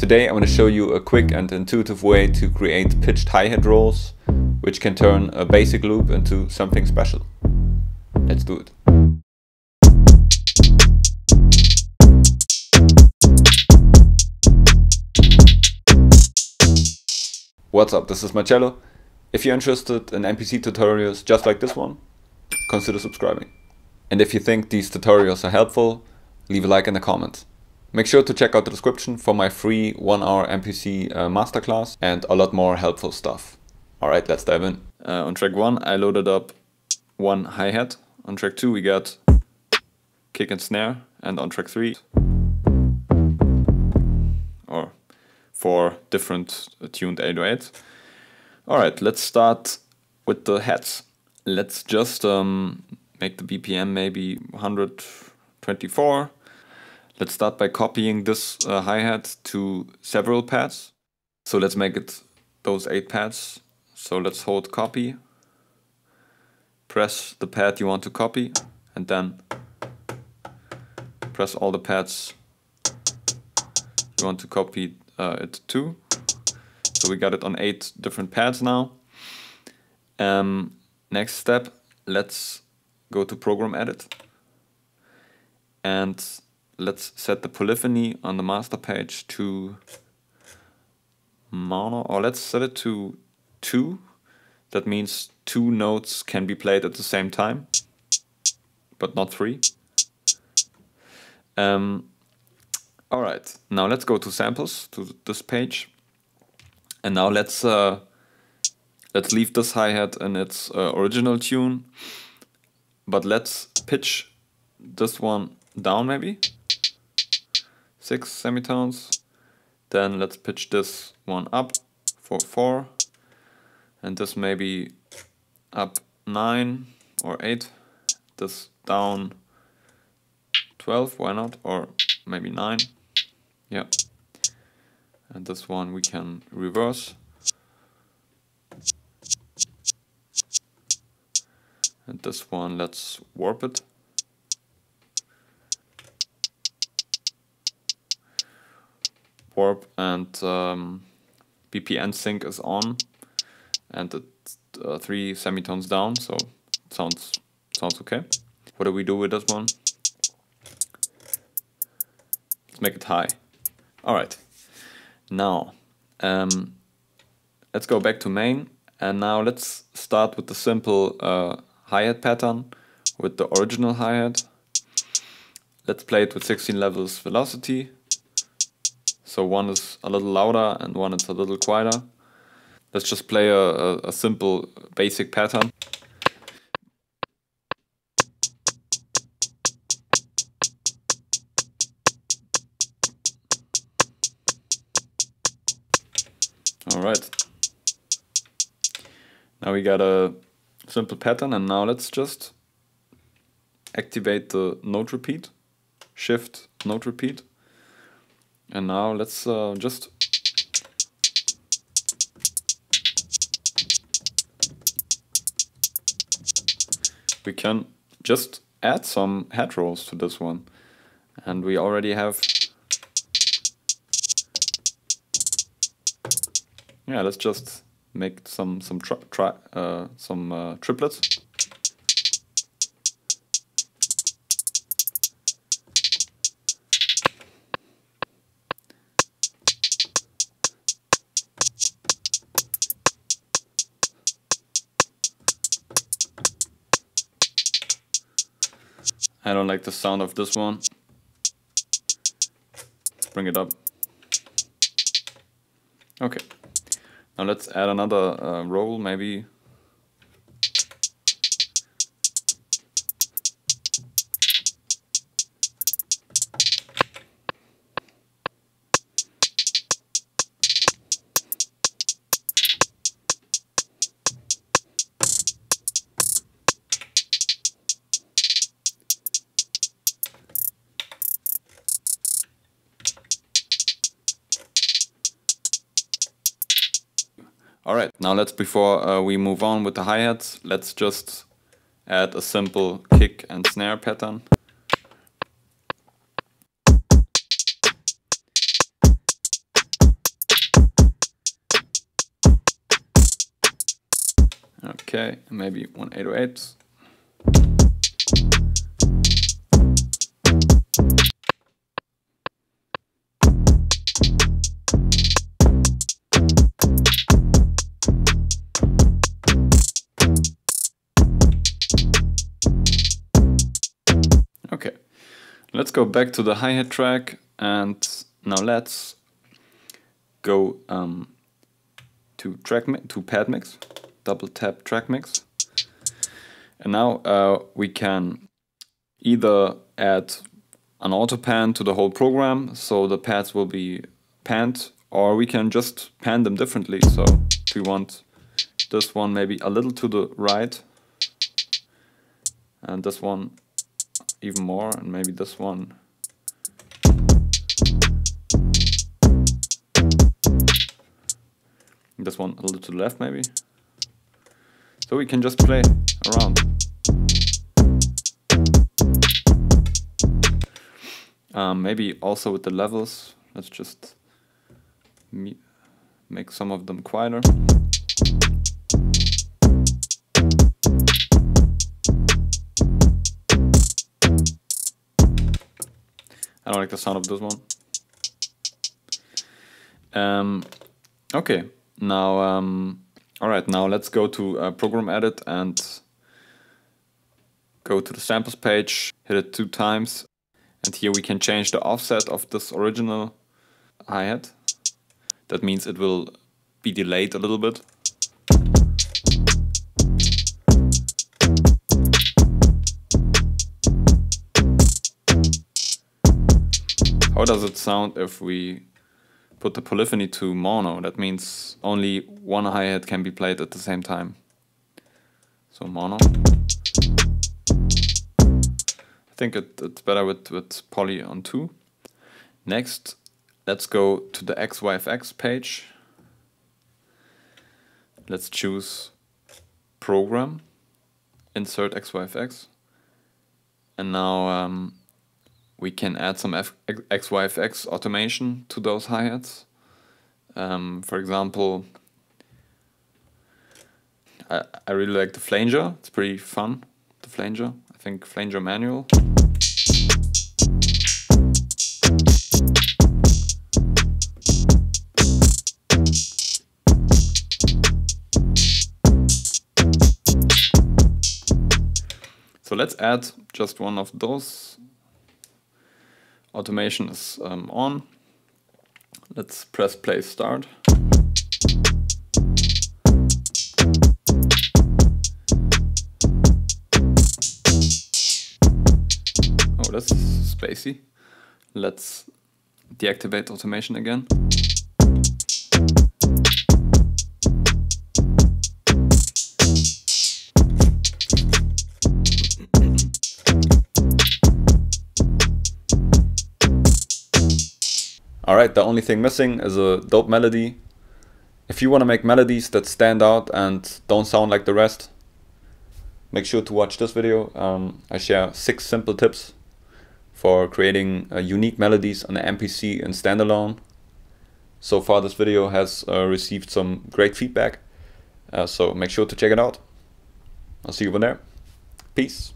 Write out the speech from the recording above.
Today I want to show you a quick and intuitive way to create pitched hi-hat rolls, which can turn a basic loop into something special. Let's do it. What's up, this is Marrcello. If you're interested in MPC tutorials just like this one, consider subscribing. And if you think these tutorials are helpful, leave a like in the comments. Make sure to check out the description for my free one hour MPC uh, masterclass and a lot more helpful stuff. Alright, let's dive in. Uh, on track 1 I loaded up one hi-hat. On track 2 we got kick and snare and on track 3 or four different tuned 808s. Alright, let's start with the hats. Let's just um, make the BPM maybe 124. Let's start by copying this uh, hi-hat to several pads. So let's make it those eight pads. So let's hold copy, press the pad you want to copy, and then press all the pads you want to copy uh, it to. So we got it on eight different pads now. Um, next step, let's go to program edit and let's set the polyphony on the master page to mono or let's set it to two. That means two notes can be played at the same time but not three. Um, all right now let's go to samples to this page. And now let's uh, let's leave this hi-hat in its uh, original tune. But let's pitch this one down maybe six semitones. Then let's pitch this one up for four. And this maybe up nine or eight. This down 12 why not? Or maybe nine. Yeah. And this one we can reverse. And this one let's warp it warp and um, BPM sync is on and it's uh, three semitones down so sounds sounds okay what do we do with this one let's make it high all right now um, let's go back to main and now let's start with the simple uh, hi-hat pattern with the original hi-hat. Let's play it with 16 levels velocity. So one is a little louder and one is a little quieter. Let's just play a, a, a simple basic pattern. Alright. Now we got a simple pattern and now let's just activate the note repeat, shift note repeat. And now let's uh, just we can just add some head rolls to this one and we already have yeah let's just make some some tri, tri uh, some uh, triplets. I don't like the sound of this one. Bring it up. Okay. Now let's add another uh, roll, maybe. All right, now let's, before uh, we move on with the hi-hats, let's just add a simple kick and snare pattern. Okay, maybe 1 let's go back to the hi-hat track and now let's go um, to track to pad mix, double tap track mix. And now uh, we can either add an auto pan to the whole program, so the pads will be panned, or we can just pan them differently. So if we want this one maybe a little to the right, and this one even more, and maybe this one this one a little to the left maybe. So we can just play around. Um, maybe also with the levels, let's just make some of them quieter. I don't like the sound of this one. Um, okay, now, um, all right, now let's go to uh, program edit and go to the samples page, hit it two times, and here we can change the offset of this original hi-hat. That means it will be delayed a little bit. How does it sound if we put the polyphony to mono? That means only one hi-hat can be played at the same time. So mono. I think it, it's better with, with poly on 2. Next, let's go to the XYFX page. Let's choose program, insert XYFX. And now um, we can add some F XYFX automation to those hi-hats. Um, for example, I, I really like the flanger, it's pretty fun, the flanger. I think flanger manual. So let's add just one of those automation is um, on. Let's press play start. Oh, that's spacey. Let's deactivate automation again. Alright, the only thing missing is a dope melody. If you want to make melodies that stand out and don't sound like the rest, make sure to watch this video. Um, I share six simple tips for creating uh, unique melodies on the MPC and standalone. So far this video has uh, received some great feedback, uh, so make sure to check it out. I'll see you over there. Peace.